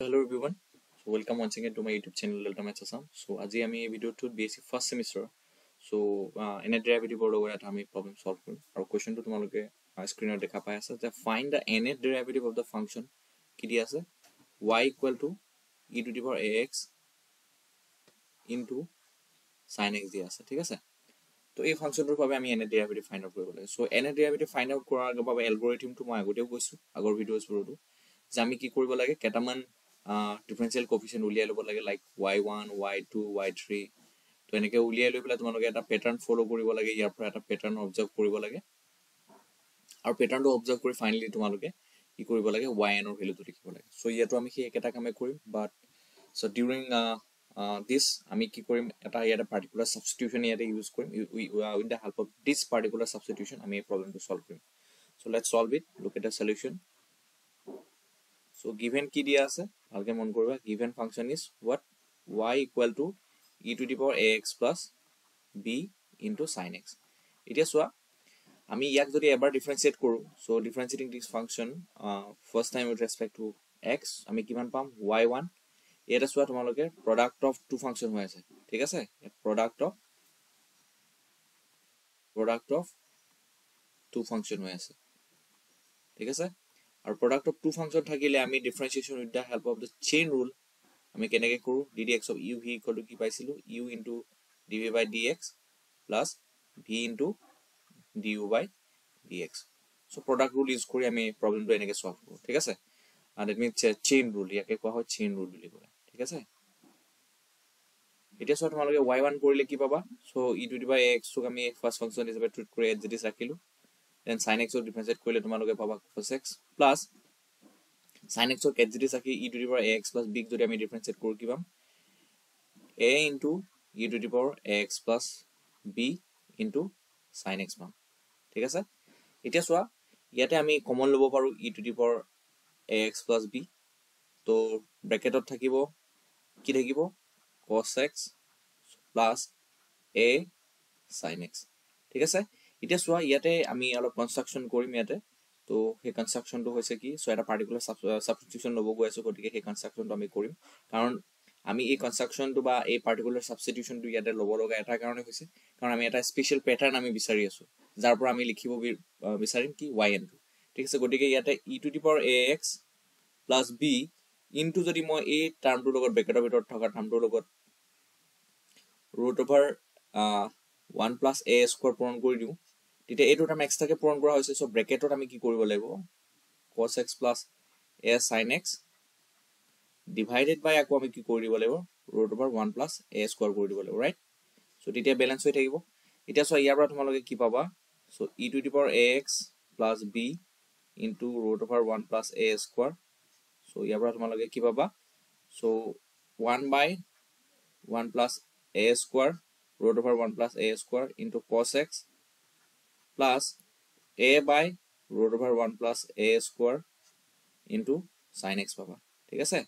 Hello everyone. So welcome once again to my YouTube channel Delta Maths Assam. So আজি আমি এই ভিডিঅ'টোত basic first semester চ' এনে ডেৰাইভেটিভৰ লগত এটা আমি প্ৰব্লেম চল্ভ কৰিম আৰু কুৱেশ্যনটো তোমালোকে স্ক্ৰীণত দেখা পাই আছে যে ফাইন দ্য এনে ডেৰাইভেটিভ অফ দ্য ফাংচন কি দি আছে y equal to e to the power a x into sine x দি আছে ঠিক আছে তো এই ফাংচনটোৰ বাবে আমি এনে ডেৰাইভেটিভ ফাইণ্ড আউট কৰিব লাগে চ' এনে ডেৰাইভেটিভ ফাইণ্ড আউট কৰাৰ বাবে এলগৰিথিমটো মই আগতেও কৈছোঁ আগৰ ভিডিঅ'জবোৰতো যে আমি কি কৰিব লাগে কেইটামান ডিফাৰেঞ্চিয়েল কফিচিয়েণ্ট উলিয়াই ল'ব লাগে like y one y two y three তো এনেকৈ উলিয়াই লৈ পেলাই তোমালোকে এটা পেটাৰ্ণ ফ'ল' কৰিব লাগে ইয়াৰ পৰা এটা পেটাৰ্ণ অবজাৰ্ভ কৰিব লাগে। আৰু পেটাৰ্ণটো অবজাৰ্ভ কৰি ফাইনেলি তোমালোকে কি কৰিব লাগে ৱাই এনৰ ভেলুটো লিখিব লাগে। চ' ইয়াতো আমি সেই একেটা কামে কৰিম বাট চ' ডিউৰিং দিছ আমি কি কৰিম এটা ইয়াতে পাৰ্টিকুলাৰ ছাবষ্টিটিউশ্যন ইয়াতে ইউজ কৰিম with the help of this particular substitution আমি এই প্ৰব্লেমটো চল্ভ কৰিম। So' let solve it look at the solution so' given কি দিয়া আছে ভালকে মন কৰিবা given function is what y equal to e to the power a x plus b into sine x এতিয়া চোৱা আমি ইয়াক যদি এবাৰ ডিফাৰেঞ্চিয়েট কৰোঁ so' differentiating this function first time with respect to x আমি কিমান পাম? ৱাই ওৱান ইয়াতে চোৱা তোমালোকে প্ৰডাক্ট অফ টু ফাংচন হৈ আছে ঠিক আছে? Product of product of two function হৈ আছে ঠিক আছে? আৰু প্ৰডাক্ট অফ টু ফাংচন থাকিলে আমি differentiation with the help of the chain rule আমি কেনেকৈ কৰোঁ? D d x of u v equal to কি পাইছিলোঁ? U into d v by d x plus v into d u by d x so' product rule use কৰি আমি প্ৰব্লেমটো এনেকৈ solve কৰোঁ ঠিক আছে? ডেট মিনছ চেইন ৰুল ইয়াকে কোৱা হয় চেইন ৰুল বুলি কয় ঠিক আছে? এতিয়া চোৱা তোমালোকে ৱাই ওৱান কৰিলে কি পাবা? So E to D by এক্সটোক আমি ফাৰ্ষ্ট ফাংচন হিচাপে ট্ৰিট কৰি এড ৰাখিলোঁ দেন চাইন এক্সক ডিফাৰেঞ্চিয়েট কৰিলে তোমালোকে পাবা কছ এক্স প্লাছ চাইন এক্সক এড যদি ৰাখি e to the power a x plus বিক যদি আমি ডিফাৰেঞ্চিয়েট কৰোঁ কি পাম a into e to the power a x plus b into sine x পাম ঠিক আছে এতিয়া চোৱা ইয়াতে আমি কমন ল'ব পাৰোঁ e to the power a x plus b ত' ব্ৰেকেটত থাকিব কি থাকিব cos x plus a sine x ঠিক আছে এতিয়া চোৱা ইয়াতে আমি অলপ কনষ্ট্ৰাকশ্যন কৰিম ইয়াতে। তো সেই কনষ্ট্ৰাকশ্যনটো হৈছে কি চ' এটা পাৰ্টিকুলাৰ ছাবষ্টিটিউশ্যন ল'ব গৈ আছোঁ গতিকে সেই কনষ্ট্ৰাকশ্যনটো আমি কৰিম। কাৰণ আমি এই কনষ্ট্ৰাকশ্যনটো বা এই পাৰ্টিকুলাৰ ছাবষ্টিটিউশ্যনটো ইয়াতে ল'ব লগা এটা কাৰণে হৈছে কাৰণ আমি এটা স্পেচিয়েল পেটাৰ্ণ আমি বিচাৰি আছোঁ যাৰ পৰা আমি লিখিব বিচাৰিম কি ৱাই এনটো ঠিক আছে গতিকে ইয়াতে e to the power a x plus b into যদি মই এই টাৰ্মটোৰ লগত ব্ৰেকেটৰ ভিতৰত থকা টাৰ্মটোৰ লগত root over one plus a square পূৰণ কৰি দিওঁ তেতিয়া এইটো টাৰ্ম এক্সট্ৰাকে পূৰণ কৰা হৈছে চ' ব্ৰেকেটত আমি কি কৰিব লাগিব? Cos x plus a sine x divided by আকৌ আমি কি কৰি দিব লাগিব? Root over one plus a square কৰি দিব লাগিব ৰাইট চ' তেতিয়া বেলেঞ্চ হৈ থাকিব। এতিয়া চোৱা ইয়াৰ পৰা তোমালোকে কি পাবা? So' e to the power a x plus b into root over one plus a square so' ইয়াৰ পৰা তোমালোকে কি পাবা? So' one by one plus a square root over one plus a square into cos x plus a by root over one plus a square into sine x পাবা ঠিক আছে?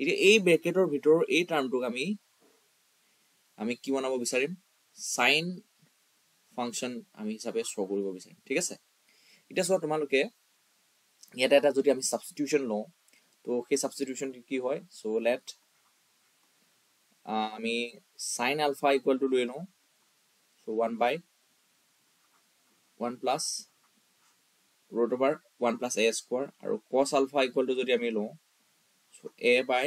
এতিয়া এই ব্ৰেকেটৰ ভিতৰৰ এই টাৰ্মটোক আমি আমি কি বনাব বিচাৰিম? চাইন ফাংচন আমি হিচাপে শ্ব' কৰিব বিচাৰিম ঠিক আছে? এতিয়া চোৱা তোমালোকে ইয়াতে এটা যদি আমি ছাবষ্টিটিউশ্যন লওঁ তো সেই ছাবষ্টিটিউশ্যনটো কি হয়? চ' লেট আমি চাইন আলফা ইকুৱেল টু লৈ লওঁ। So' one by one plus root over one plus a square আৰু কছ আলফা ইকুৱেল টু যদি আমি লওঁ so' a by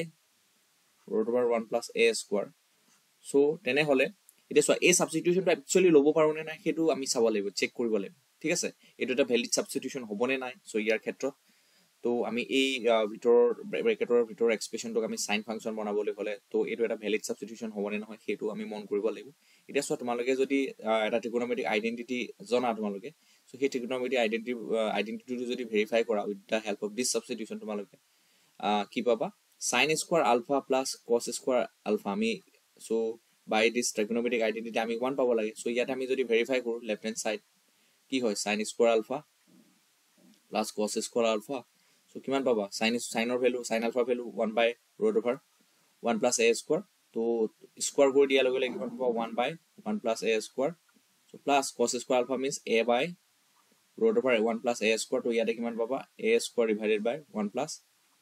root over one plus a square so' তেনেহ'লে এতিয়া চোৱা এই ছাবষ্টিটিউশ্যনটো একচুৱেলি ল'ব পাৰোঁ নে নাই সেইটো আমি চাব লাগিব চেক কৰিব লাগিব ঠিক আছে? এইটো এটা ভেলিড ছাবষ্টিটিউশ্যন হ'বনে নাই চ' ইয়াৰ ক্ষেত্ৰত তো আমি এই ভিতৰৰ ব্ৰেকেটৰ ভিতৰৰ এক্সপ্ৰেশ্যনটোক আমি চাইন ফাংচন বনাবলৈ হ'লে তো এইটো এটা ভেলিড ছাবষ্টিটিউশ্যন হ'বনে নহয় সেইটো আমি মন কৰিব লাগিব। এতিয়া চোৱা তোমালোকে যদি এটা ট্ৰিকোনমেটিক আইডেণ্টিটি জনা তোমালোকে চ' সেই ট্ৰিকোনমেটিক আইডেণ্টি আইডেণ্টিটিটো যদি ভেৰিফাই কৰা with the help of this substitution তোমালোকে কি পাবা? Sine square alpha plus cos square alpha আমি চ' বাই দিছ ট্ৰিকোনমেটিক আইডেণ্টিটি আমি ওৱান পাব লাগে। চ' ইয়াতে আমি যদি ভেৰিফাই কৰোঁ লেফ্ট হেণ্ড ছাইড কি হয়? Sine square alpha plus cos square alpha so' কিমান পাবা? চাইন চাইনৰ ভেলু চাইন আলফাৰ value one by root over one plus a square তো স্কোৱাৰ কৰি দিয়াৰ লগে লগে কিমান পাবা? One by one plus a square so' plus cos square alpha means a by root over one plus a square তো ইয়াতে কিমান পাবা? A square divided by one plus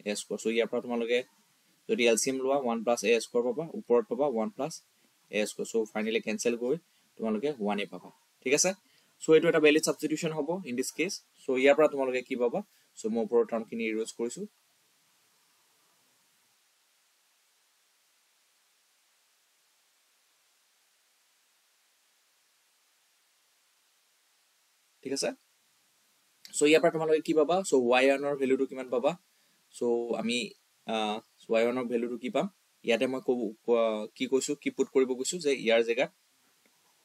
a square so' ইয়াৰ পৰা তোমালোকে যদি এল চি এম লোৱা one plus এ square পাবা ওপৰত পাবা one plus a square so' finally cancel গৈ তোমালোকে ওৱানে পাবা। ঠিক আছে? চ' এইটো এটা ভেলিড ছাবষ্টিটিউশ্যন হ'ব ইন দিছ কেছ চ' ইয়াৰ পৰা তোমালোকে কি পাবা? চ' মই ওপৰৰ টাৰ্মখিনি ইউজ কৰিছোঁ। ঠিক আছে? চ' ইয়াৰ পৰা তোমালোকে কি পাবা? চ' ৱাই ওৱানৰ ভেলুটো কিমান পাবা? চ' আমি ৱাই ওৱানৰ ভেলুটো কি পাম? ইয়াতে মই ক'ব কি কৈছোঁ কি পুট কৰিব গৈছোঁ যে ইয়াৰ জেগাত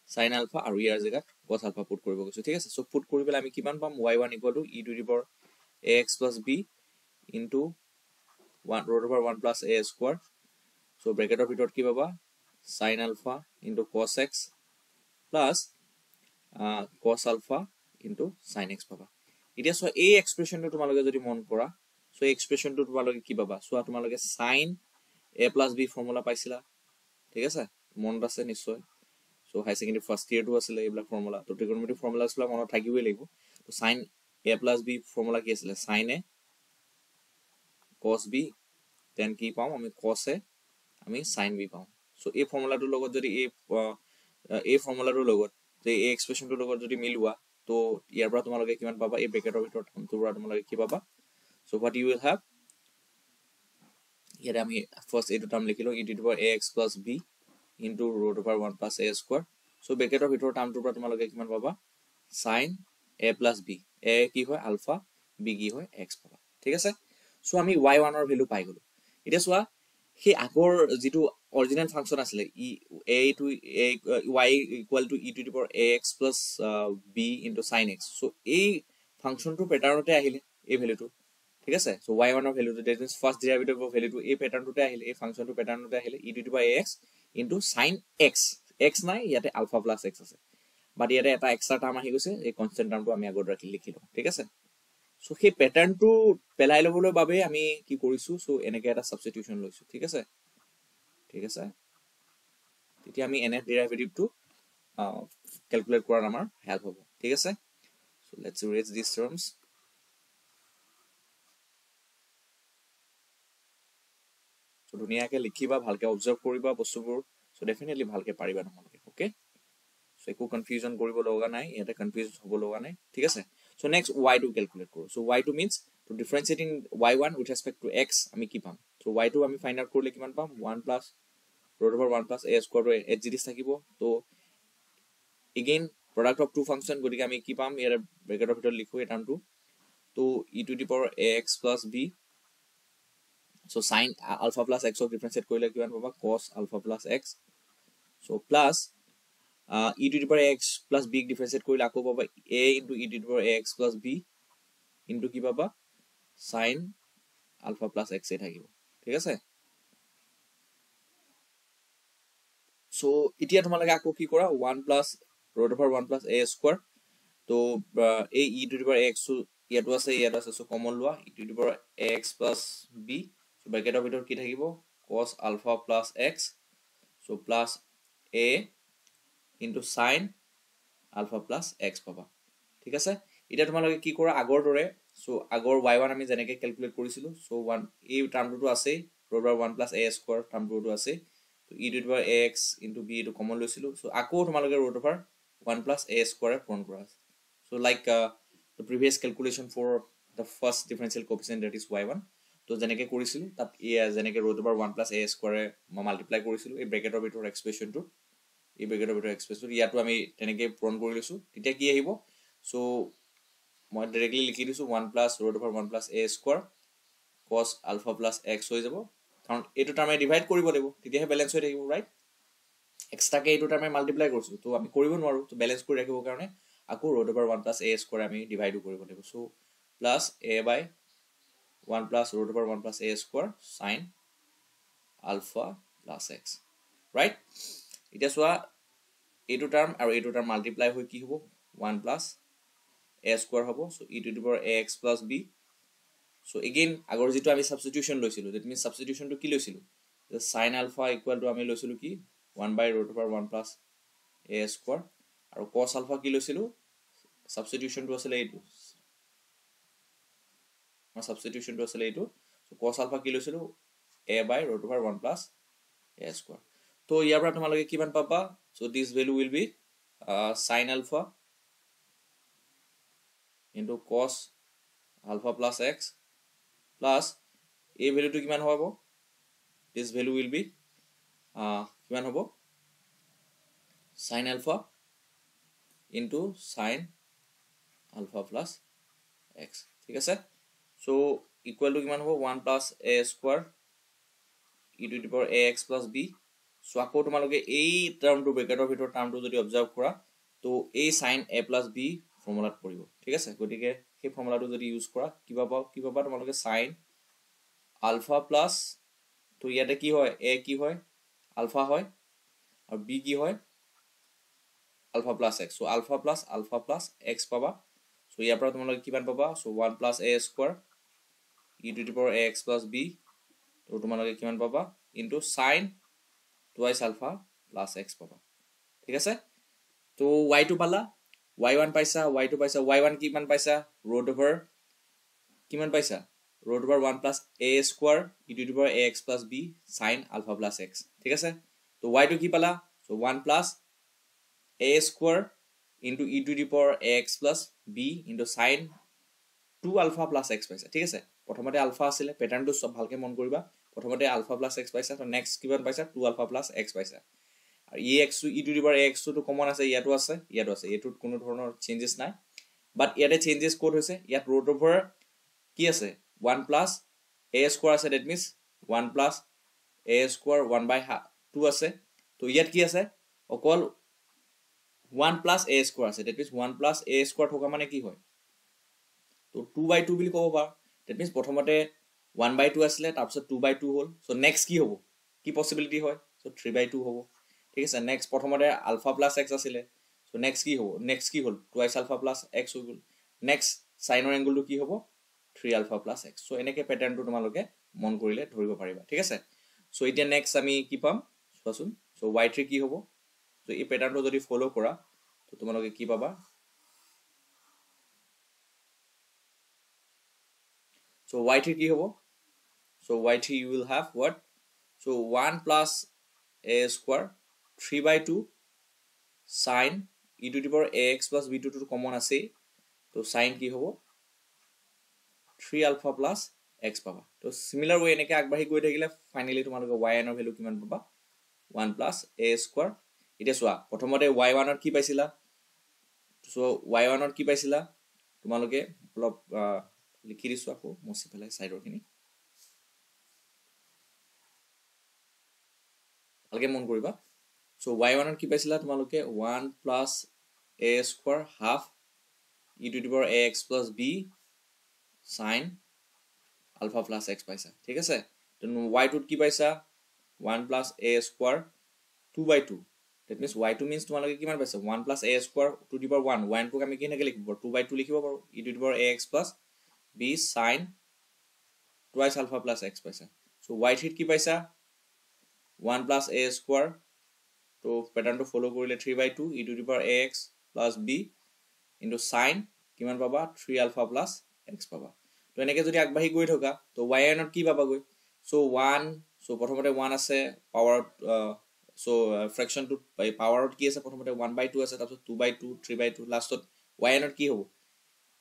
চাইন আলফা আৰু ইয়াৰ জেগাত কছ আলফা পুট কৰিব গৈছোঁ। ঠিক আছে? চ' পুট কৰি পেলাই আমি কিমান পাম? Y one equal to e to the power a x plus b into one root over one plus a square so' ব্ৰেকেটৰ ভিতৰত কি পাবা sine alpha into cos x plus cos alpha into sign x পাবা এতিয়া চোৱা এই এক্সপ্ৰেশ্যনটো তোমালোকে কি পাবা চোৱা তোমালোকে sine a plus b formula পাইছিলা ঠিক আছে মনত আছে নিশ্চয় চ' হাই ছেকেণ্ডেৰী ফাৰ্ষ্ট ইয়েৰটো আছিলে এইবিলাক ফৰ্মুলা ফৰ্মুলাছবিলাক মনত থাকিবই লাগিব এ প্লাছ বি ফৰ্মুলা কি আছিলে? চাইন এ কছ বি দেন কি পাওঁ আমি কছ এ আমি চাইন বি পাওঁ চ' এই ফৰ্মুলাটোৰ লগত যদি এই এই ফৰ্মুলাটোৰ লগত যে এক্সপ্ৰেশ্যনটোৰ লগত যদি মিলোৱা তো ইয়াৰ তোমালোকে কিমান পাবা? এই ব্ৰেকেটৰ ভিতৰত পৰা তোমালোকে কি পাবা? So' what you will have ইয়াতে আমি ফাৰ্ষ্ট এইটো term লিখিলোঁ e to a x plus b into root over one plus a square so' ব্ৰেকেটৰ ভিতৰত টাৰ্মটোৰ পৰা তোমালোকে কিমান পাবা? Sine a plus b a কি হয়? আলফা বি কি হয়? এক্স পাবা। ঠিক আছে? চ' আমি ৱাই ওৱানৰ ভেলু পাই গ'লোঁ। এতিয়া চোৱা সেই আগৰ যিটো অৰিজিনেল ফাংচন আছিলে e a to a y equal to e to the power a x plus b into sine x so' এই ফাংচনটোৰ পেটাৰ্ণতে আহিলে এই ভেলুটো ঠিক আছে? চ' ৱাই ওৱানৰ ভেলুটো ডেট মিনছ ফাৰ্ষ্ট ডিৰাইভেটিভৰ ভেলুটো এই পেটাৰ্ণটোতে আহিলে এই ফাংচনটোৰ পেটাৰ্ণতে আহিলে e to the power a x into sine x x নাই ইয়াতে আলফা প্লাছ এক্স আছে। বাট ইয়াতে এটা এক্সট্ৰা টাৰ্ম আহি গৈছে এই কনষ্টেণ্ট টাৰ্মটো আমি আগত ৰাখি লিখিলোঁ ঠিক আছে? চ' সেই পেটাৰ্ণটো পেলাই ল'বলৈ বাবে আমি কি কৰিছোঁ? চ' এনেকৈ এটা ছাবষ্টিটিউশ্যন লৈছোঁ ঠিক আছে? ঠিক আছে? তেতিয়া আমি এনে ডিৰাইভেটিভটো কেলকুলেট কৰাত আমাৰ হেল্প হ'ব ঠিক আছে? So' let's raise this terms ধুনীয়াকৈ লিখিবা ভালকৈ অবজাৰ্ভ কৰিবা বস্তুবোৰ। চ' ডেফিনেটলি ভালকৈ পাৰিবা তোমালোকে চ' একো কনফিউজন কৰিব লগা নাই ইয়াতে কনফিউজ হ'ব লগা নাই ঠিক আছে? চ' নেক্সট ৱাইটো কেলকুলেট কৰোঁ। So ৱাইটো means to differentiating y one with respect to x আমি কি পাম? চ' ৱাইটো আমি ফাইণ্ড আউট কৰিলে কিমান পাম? One plus root over one plus a স্কোৱাৰটো এইচ জি ডিছ থাকিব। ত' again product of two function গতিকে আমি কি পাম? ইয়াতে ব্ৰেকেটৰ ভিতৰত লিখোঁ এই টাৰ্মটো ত' e to the power a x plus b so' sine alpha plus এক্সক differentiate কৰিলে কিমান পাবা? Cos alpha plus x so' plus e to the power x plus বিক ডিফাৰেঞ্চিয়েট কৰিলে আকৌ পাবা a into e to the power x plus b into কি পাবা? Sine alpha plus x a থাকিব। ঠিক আছে? চ' এতিয়া তোমালোকে আকৌ কি কৰা? One plus root over one plus a square ত' এই ই টু দি পাৱাৰ এক্সটো ইয়াতো আছে ইয়াতো আছে। চ' কমন লোৱা। E to the power x plus b ব্ৰেকেটৰ ভিতৰত কি থাকিব? Cos alpha plus x so' plus a into sine alpha plus x পাবা। ঠিক আছে? এতিয়া তোমালোকে কি কৰা আগৰ দৰে চ' আগৰ ৱাই ওৱান আমি যেনেকৈ কেলকুলেট কৰিছিলোঁ চ' ওৱান এই টাৰ্মটোতো আছেই over one plus a square টাৰ্মটোতো আছেই e to power a x into b এইটো কমন লৈছিলোঁ চ' আকৌ তোমালোকে root over one plus a স্কোৱাৰে পূৰণ কৰা। আছে so' like the previous calculation for the first differential coefficient that is y one ত' যেনেকৈ কৰিছিলোঁ তাত যেনেকৈ root over one plus a স্কোৱাৰে মই মাল্টিপ্লাই কৰিছিলোঁ এই ব্ৰেকেটৰ ভিতৰত এক্সপ্ৰেশ্যনটো এই ব্ৰেকেটৰ ভিতৰত এক্সপ্ৰেছটো ইয়াতো আমি তেনেকৈ পূৰণ কৰি লৈছোঁ। তেতিয়া কি আহিব? চ' মই ডাইৰেক্টলি লিখি দিছোঁ one plus root over one plus a square cos alpha plus x হৈ যাব। কাৰণ এইটো টাৰ্মে ডিভাইড কৰিব লাগিব তেতিয়াহে বেলেঞ্চ হৈ থাকিব ৰাইট এক্সট্ৰাকৈ এইটো টাৰ্মে মাল্টিপ্লাই কৰিছোঁ ত' আমি কৰিব নোৱাৰোঁ ত' বেলেঞ্চ কৰি ৰাখিবৰ কাৰণে আকৌ root over one plus a square আমি ডিভাইডো কৰিব লাগিব। So' plus a by one plus root over one plus a square sine alpha plus x right এতিয়া চোৱা এইটো টাৰ্ম আৰু এইটো টাৰ্ম মাল্টিপ্লাই হৈ কি হ'ব? ওৱান প্লাছ এ স্কোৱাৰ হ'ব। So' e to to power a x plus b so' again আগৰ যিটো আমি ছাবষ্টিটিউশ্যন লৈছিলোঁ ডেট মিনছ ছাবষ্টিটিউশ্যনটো কি লৈছিলোঁ? চাইন আলফা ইকুৱেলটো আমি লৈছিলোঁ কি? One by root over one plus a square আৰু কছ আলফা কি লৈছিলোঁ? ছাবষ্টিটিউশ্যনটো আছিলে এইটো। আমাৰ ছাবষ্টিটিউশ্যনটো আছিলে এইটো। কছ আলফা কি লৈছিলোঁ? A by root over one plus a square তো ইয়াৰ পৰা তোমালোকে কিমান পাবা so' this value will be sine alpha into cos alpha plus x plus এই ভেলুটো কিমান হ'ব দিছ ভেলু উইল বি কিমান হ'ব sine alpha into sine alpha plus x ঠিক আছে চ' ইকুৱেল টু কিমান হ'ব one plus a square e to the power a x plus b so' আকৌ তোমালোকে এই টাৰ্মটো ব্ৰেকেটৰ ভিতৰত টাৰ্মটো যদি অবজাৰ্ভ কৰা তো এই চাইন এ প্লাছ বি ফৰ্মুলাত পৰিব। ঠিক আছে? গতিকে সেই ফৰ্মুলাটো যদি ইউজ কৰা কি পাবা কি পাবা তোমালোকে চাইন আলফা প্লাছ তো ইয়াতে কি হয়? এ কি হয়? আলফা হয়। আৰু বি কি হয়? Alpha plus x so' alpha plus alpha plus x পাবা। চ' ইয়াৰ পৰা তোমালোকে কিমান পাবা? So' one plus a square e to the power a x plus b ত' তোমালোকে কিমান পাবা? Into sine twice alpha plus x পাবা। ঠিক আছে? ত' ৱাইটো পালা ৱাই ওৱান পাইছা ৱাই টু পাইছা ৱাই ওৱান কিমান পাইছা? ৰোড অভাৰ কিমান পাইছা? Root over one plus a square e to the power a x plus b sine alpha plus x ঠিক আছে? ত' ৱাইটো কি পালা? So' one plus a square into e to the power a x plus b into sine two alpha plus x পাইছা। ঠিক আছে? প্ৰথমতে আলফা আছিলে পেটাৰ্ণটো চব ভালকৈ মন কৰিবা। প্ৰথমতে আলফা প্লাছ এক্স পাইছা তো নেক্সট কিমান পাইছা? টু আলফা প্লাছ এক্স পাইছা। আৰু ই এক্সটো ই টু দি পাৱাৰ এ এক্সটোতো কমন আছে ইয়াতো আছে ইয়াতো আছে। এইটোত কোনো ধৰণৰ চেঞ্জেছ নাই। বাট ইয়াতে চেঞ্জেছ ক'ত হৈছে? ইয়াত ৰোড অভাৰ কি আছে? ওৱান প্লাছ এ স্কোৱাৰ আছে that means one plus a square one by two আছে। তো ইয়াত কি আছে? অকল ওৱান প্লাছ এ স্কোৱাৰ আছে। That means one plus a square থকা মানে কি হয়? তো টু বাই টু বুলি ক'ব পাৰ। ডেট মিনছ প্ৰথমতে ওৱান বাই টু আছিলে তাৰপিছত টু বাই টু হ'ল। চ' নেক্সট কি হ'ব? কি পচিবিলিটি হয়? চ' থ্ৰী বাই টু হ'ব। ঠিক আছে নেক্সট প্ৰথমতে আলফা প্লাছ এক্স আছিলে। চ' নেক্সট কি হ'ব? নেক্সট কি হ'ল? টুৱাইছ আলফা প্লাছ এক্স হৈ গ'ল। নেক্সট চাইনৰ এংগলটো কি হ'ব? Three alpha plus x so' এনেকৈ পেটাৰ্ণটো তোমালোকে মন কৰিলে ধৰিব পাৰিবা। ঠিক আছে? চ' এতিয়া নেক্সট আমি কি পাম? চোৱাচোন। চ' ৱাই থ্ৰী কি হ'ব? চ' এই পেটাৰ্ণটো যদি ফ'ল' কৰা তো তোমালোকে কি পাবা? চ' ৱাই থ্ৰী কি হ'ব? So' y three you will have what so' one plus a square three by two sine e to the power a x plus b টুটো common আছেই তো চাইন কি হ'ব থ্ৰী আলফা প্লাছ এক্স পাবা। তো similar ৱে এনেকৈ আগবাঢ়ি গৈ থাকিলে ফাইনেলি তোমালোকে ৱাই এনৰ ভেলু কিমান পাবা? ওৱান প্লাছ এ স্কোৱাৰ এতিয়া চোৱা প্ৰথমতে ৱাই ওৱানত কি পাইছিলা? চ' ৱাই ওৱানত কি পাইছিলা? তোমালোকে অলপ লিখি দিছোঁ আকৌ মচি পেলাই ছাইডৰখিনি ভালকৈ মন কৰিবা। চ' ৱাই ওৱানত কি পাইছিলা তোমালোকে? One plus a square half e to the power a x plus b sine alpha plus x পাইছা। ঠিক আছে? ৱাই টুত কি পাইছা? One plus a square two by two that means y two means তোমালোকে কিমান পাইছা? One plus a square to the power one ওৱানটোক আমি কেনেকৈ লিখিব পাৰোঁ? টু বাই টু লিখিব পাৰোঁ। E to the power a x plus b sine twice alpha plus x পাইছা। চ' ৱাই থ্ৰীত কি পাইছা? ওৱান প্লাছ এ স্কোৱাৰ তো পেটাৰ্ণটো ফ'ল' কৰিলে three by two e to the power a x plus b into sine কিমান পাবা? Three alpha plus x পাবা। তো এনেকৈ যদি আগবাঢ়ি গৈ থকা তো ৱাই এনত কি পাবাগৈ? চ' ওৱান চ' প্ৰথমতে ওৱান আছে পাৱাৰত চ' ফ্ৰেকশ্যনটোত পাৱাৰত কি আছে? প্ৰথমতে ওৱান বাই টু আছে তাৰপিছত two by two three by two লাষ্টত ৱাই এনত কি হ'ব?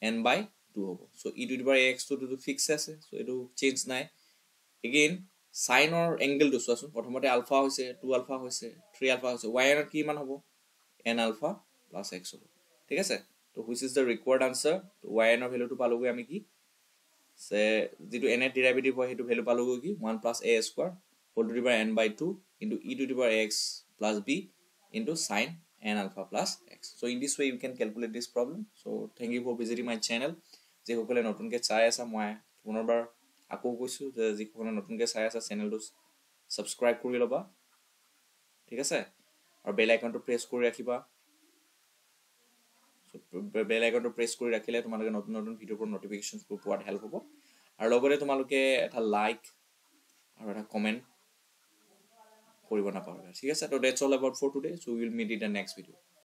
এন বাই টু হ'ব। So' e to the power a এক্সটোতো fix আছে চ' এইটো চেঞ্জ নাই। এগেইন চাইনৰ এংগেলটো চোৱাচোন। প্ৰথমতে আলফা হৈছে টু আলফা হৈছে থ্ৰী আলফা হৈছে। এনত কিমান হ'ব? এন আলফা প্লাছ এক্স হ'ব। ঠিক আছে? তো which is the required answer তো ৱাই এনৰ ভেলুটো পালোগৈ আমি কি? যে যিটো এন ডিৰাইভেটিভ হয় সেইটো ভেলু পালোগৈ কি? One plus a square whole to the power n by two into e to the power x plus b into sine n alpha plus x so' in this way you can calculate this problem so' thank you for visiting my channel যিসকলে নতুনকৈ চাই আছা মই পুনৰবাৰ আকৌ কৈছোঁ যে যিসকলে নতুনকৈ চাই আছা চেনেলটো ছাবস্ক্ৰাইব কৰি ল'বা। ঠিক আছে? আৰু বেল আইকনটো প্ৰেছ কৰি ৰাখিবা। বেল আইকনটো প্ৰেছ কৰি ৰাখিলে তোমালোকে নতুন নতুন ভিডিঅ'বোৰ নটিফিকেশ্যনছবোৰ পোৱাত হেল্প হ'ব। আৰু লগতে তোমালোকে এটা লাইক আৰু এটা কমেণ্ট কৰিব নাপাহৰিবা। ঠিক আছে? ত' that's all about for today so' will meet in the next video'